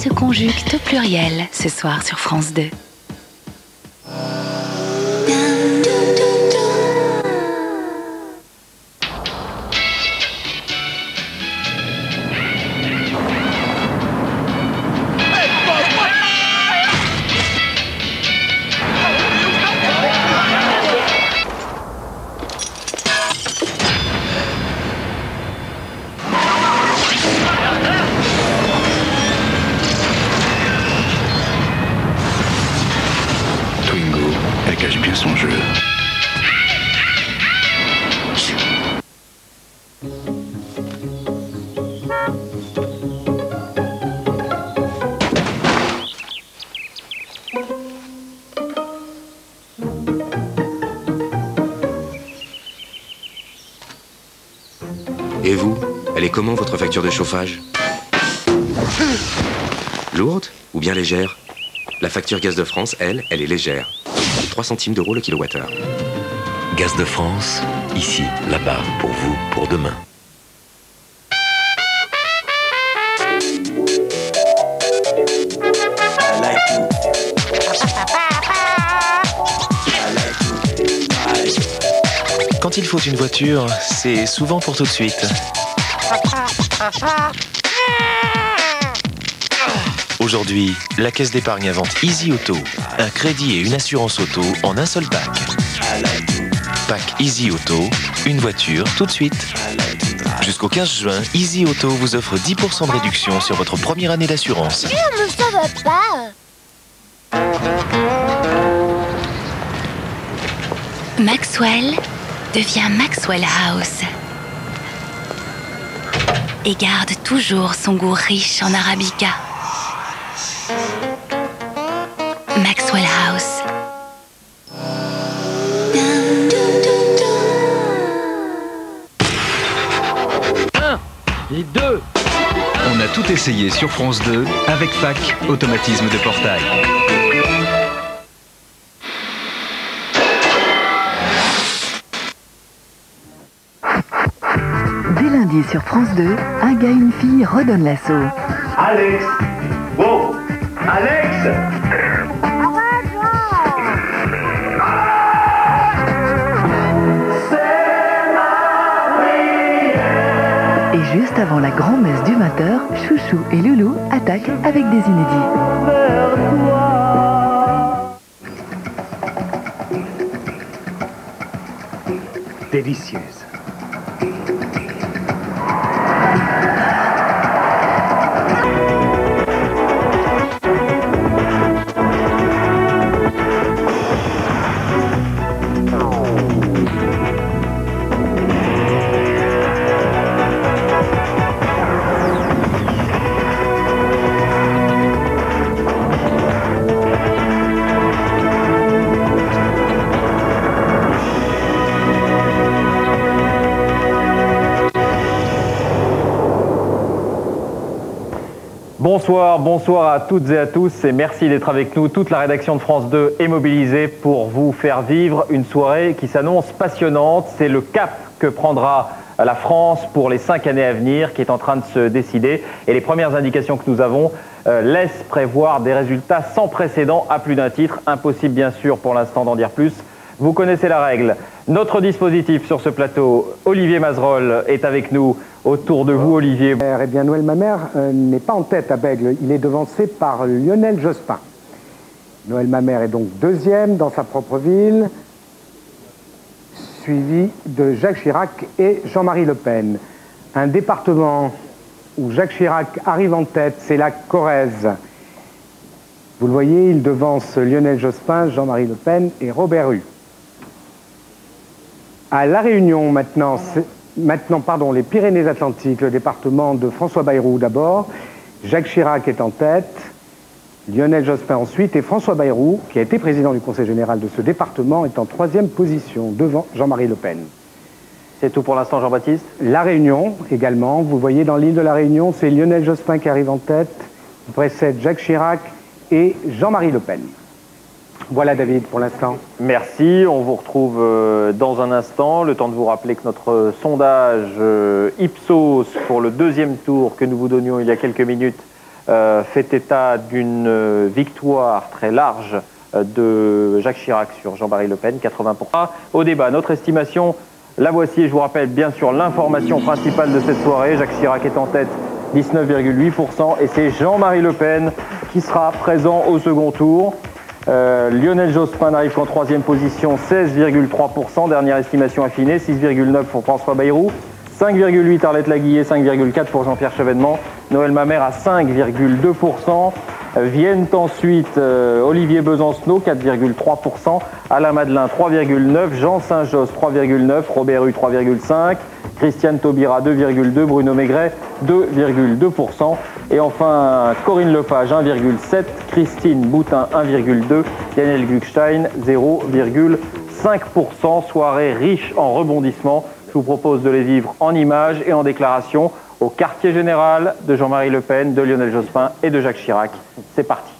se conjuguent au pluriel ce soir sur France 2. Et vous Elle est comment votre facture de chauffage? Lourde ou bien légère? La facture Gaz de France, elle, elle est légère. 3 centimes d'euros le kilowattheure. Gaz de France, ici, là-bas, pour vous, pour demain. Quand il faut une voiture, c'est souvent pour tout de suite. Aujourd'hui, la caisse d'épargne invente Easy Auto, un crédit et une assurance auto en un seul pack. Pack Easy Auto, une voiture tout de suite. Jusqu'au 15 juin, Easy Auto vous offre 10% de réduction sur votre première année d'assurance. Mais ça va pas. Maxwell devient Maxwell House et garde toujours son goût riche en arabica. Et deux On a tout essayé sur France 2 avec FAC, automatisme de portail. Dès lundi sur France 2, un gars et une fille redonnent l'assaut. Alex Wow Alex juste avant la grand-messe du 20h, Chouchou et Loulou attaquent avec des inédits. Délicieuse. Bonsoir, bonsoir à toutes et à tous et merci d'être avec nous. Toute la rédaction de France 2 est mobilisée pour vous faire vivre une soirée qui s'annonce passionnante. C'est le cap que prendra la France pour les cinq années à venir qui est en train de se décider. Et les premières indications que nous avons euh, laissent prévoir des résultats sans précédent à plus d'un titre. Impossible bien sûr pour l'instant d'en dire plus. Vous connaissez la règle. Notre dispositif sur ce plateau, Olivier Mazerolle, est avec nous. Autour de vous, Olivier. Eh bien, Noël Mamère euh, n'est pas en tête à Bègle. Il est devancé par Lionel Jospin. Noël Mamère est donc deuxième dans sa propre ville, suivi de Jacques Chirac et Jean-Marie Le Pen. Un département où Jacques Chirac arrive en tête, c'est la Corrèze. Vous le voyez, il devance Lionel Jospin, Jean-Marie Le Pen et Robert Hue. À La Réunion maintenant, maintenant pardon, les Pyrénées-Atlantiques, le département de François Bayrou d'abord. Jacques Chirac est en tête, Lionel Jospin ensuite, et François Bayrou, qui a été président du Conseil général de ce département, est en troisième position devant Jean-Marie Le Pen. C'est tout pour l'instant, Jean-Baptiste? La Réunion également, vous voyez dans l'île de la Réunion, c'est Lionel Jospin qui arrive en tête, il précède Jacques Chirac et Jean-Marie Le Pen. Voilà David pour l'instant. Merci, on vous retrouve euh, dans un instant. Le temps de vous rappeler que notre euh, sondage euh, Ipsos pour le deuxième tour que nous vous donnions il y a quelques minutes fait état d'une victoire très large de Jacques Chirac sur Jean-Marie Le Pen, 80%. Au débat, notre estimation, la voici. Je vous rappelle bien sûr l'information principale de cette soirée. Jacques Chirac est en tête 19,8% et c'est Jean-Marie Le Pen qui sera présent au second tour. Euh, Lionel Jospin n'arrive qu'en troisième position, 16,3%, dernière estimation affinée, 6,9% pour François Bayrou, 5,8% Arlette Laguillet, 5,4% pour Jean-Pierre Chevènement, Noël Mamère à 5,2%. Euh, Viennent ensuite euh, Olivier Besancenot, 4,3%, Alain Madelin, 3,9%, Jean Saint-Josse, 3,9%, Robert Hue, 3,5%, Christiane Taubira, 2,2%, Bruno Maigret, 2,2%, et enfin Corinne Lepage, 1,7%, Christine Boutin, 1,2%, Daniel Gluckstein, 0,5%. Soirée riche en rebondissements. Je vous propose de les vivre en images et en déclaration au quartier général de Jean-Marie Le Pen, de Lionel Jospin et de Jacques Chirac. C'est parti.